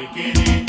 like it is.